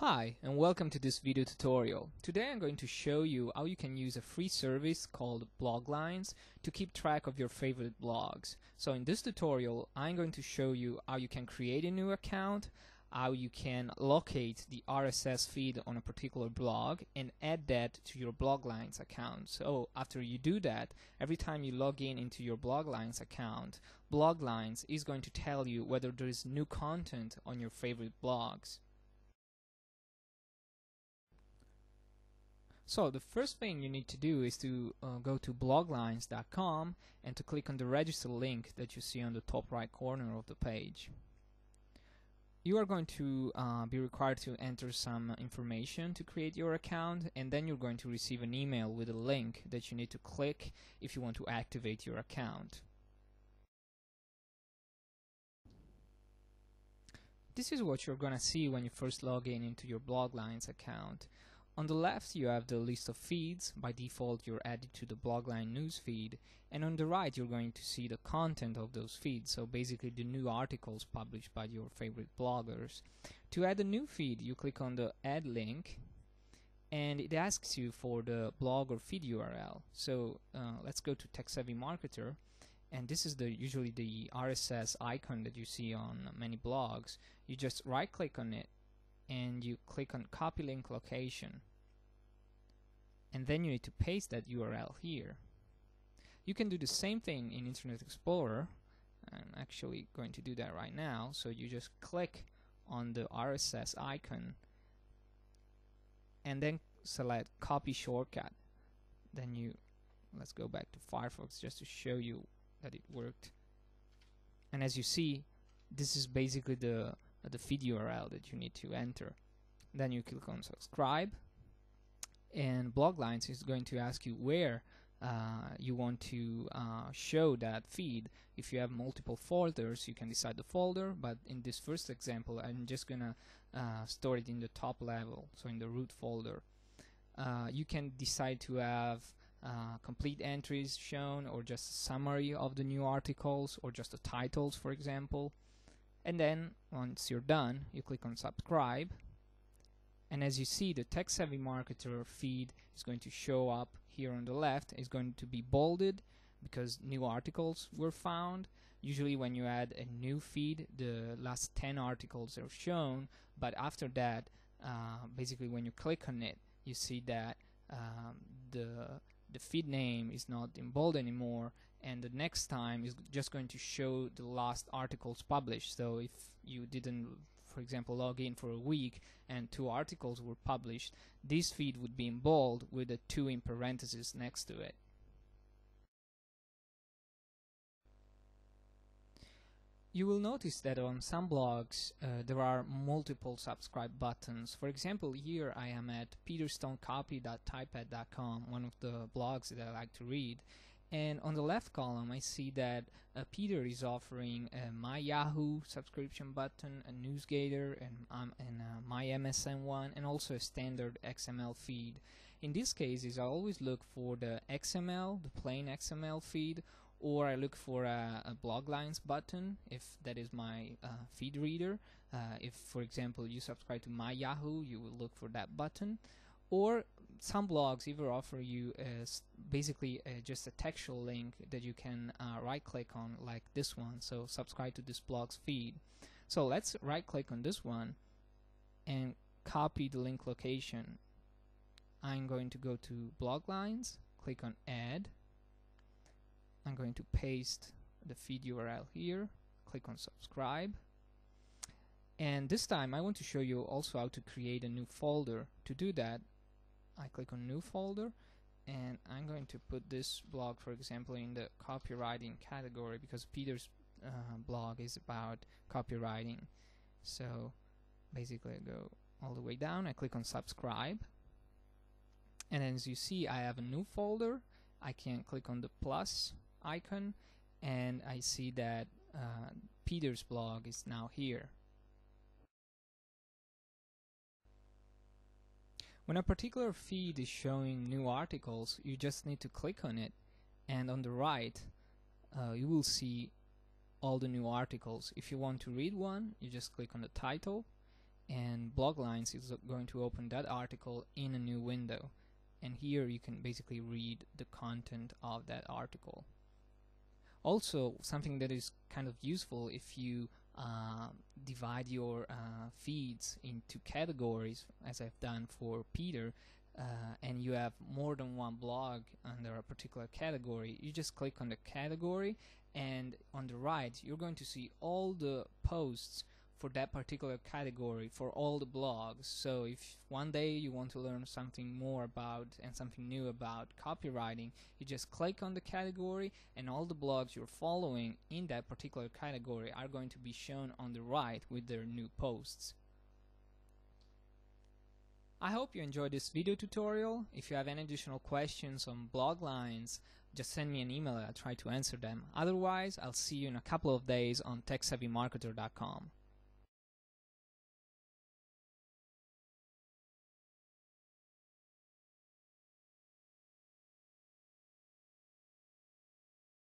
Hi and welcome to this video tutorial. Today I'm going to show you how you can use a free service called Bloglines to keep track of your favorite blogs. So in this tutorial I'm going to show you how you can create a new account, how you can locate the RSS feed on a particular blog and add that to your Bloglines account. So after you do that, every time you log in into your Bloglines account, Bloglines is going to tell you whether there is new content on your favorite blogs. So the first thing you need to do is to uh, go to bloglines.com and to click on the register link that you see on the top right corner of the page. You are going to uh, be required to enter some information to create your account and then you're going to receive an email with a link that you need to click if you want to activate your account. This is what you're going to see when you first log in into your Bloglines account. On the left you have the list of feeds, by default you're added to the Blogline news feed, and on the right you're going to see the content of those feeds, so basically the new articles published by your favorite bloggers. To add a new feed you click on the add link and it asks you for the blog or feed URL. So uh, let's go to TechSavvy Marketer and this is the usually the RSS icon that you see on many blogs. You just right click on it and you click on copy link location and then you need to paste that URL here. You can do the same thing in Internet Explorer. I'm actually going to do that right now. So you just click on the RSS icon and then select copy shortcut. Then you let's go back to Firefox just to show you that it worked. And as you see, this is basically the the feed URL that you need to enter. Then you click on subscribe and Bloglines is going to ask you where uh, you want to uh, show that feed. If you have multiple folders, you can decide the folder, but in this first example, I'm just gonna uh, store it in the top level, so in the root folder. Uh, you can decide to have uh, complete entries shown, or just a summary of the new articles, or just the titles, for example. And then, once you're done, you click on subscribe, and as you see the tech savvy marketer feed is going to show up here on the left. It's going to be bolded because new articles were found. Usually when you add a new feed the last 10 articles are shown. But after that uh, basically when you click on it you see that um, the the feed name is not in bold anymore and the next time is just going to show the last articles published so if you didn't for example, log in for a week and two articles were published, this feed would be in bold with the two in parentheses next to it. You will notice that on some blogs uh, there are multiple subscribe buttons. For example, here I am at peterstonecopy.typepad.com, one of the blogs that I like to read, and on the left column I see that uh, Peter is offering a My Yahoo subscription button, a NewsGator, and, um, and uh, My MSN one, and also a standard XML feed. In these cases I always look for the XML, the plain XML feed, or I look for a, a Bloglines button if that is my uh, feed reader. Uh, if for example you subscribe to My Yahoo you will look for that button. Or some blogs even offer you as basically uh, just a textual link that you can uh, right click on like this one. So subscribe to this blog's feed. So let's right click on this one and copy the link location. I'm going to go to bloglines click on add I'm going to paste the feed URL here click on subscribe. And this time I want to show you also how to create a new folder. To do that I click on new folder and I'm going to put this blog for example in the copywriting category because Peter's uh, blog is about copywriting. So basically I go all the way down I click on subscribe. And as you see I have a new folder. I can click on the plus icon and I see that uh, Peter's blog is now here. When a particular feed is showing new articles, you just need to click on it and on the right uh, you will see all the new articles. If you want to read one, you just click on the title and Bloglines is going to open that article in a new window. And here you can basically read the content of that article also something that is kind of useful if you uh, divide your uh, feeds into categories as I've done for Peter uh, and you have more than one blog under a particular category you just click on the category and on the right you're going to see all the posts for that particular category for all the blogs so if one day you want to learn something more about and something new about copywriting you just click on the category and all the blogs you're following in that particular category are going to be shown on the right with their new posts I hope you enjoyed this video tutorial. If you have any additional questions on Bloglines, just send me an email I'll try to answer them. Otherwise, I'll see you in a couple of days on techsavvymarketer.com.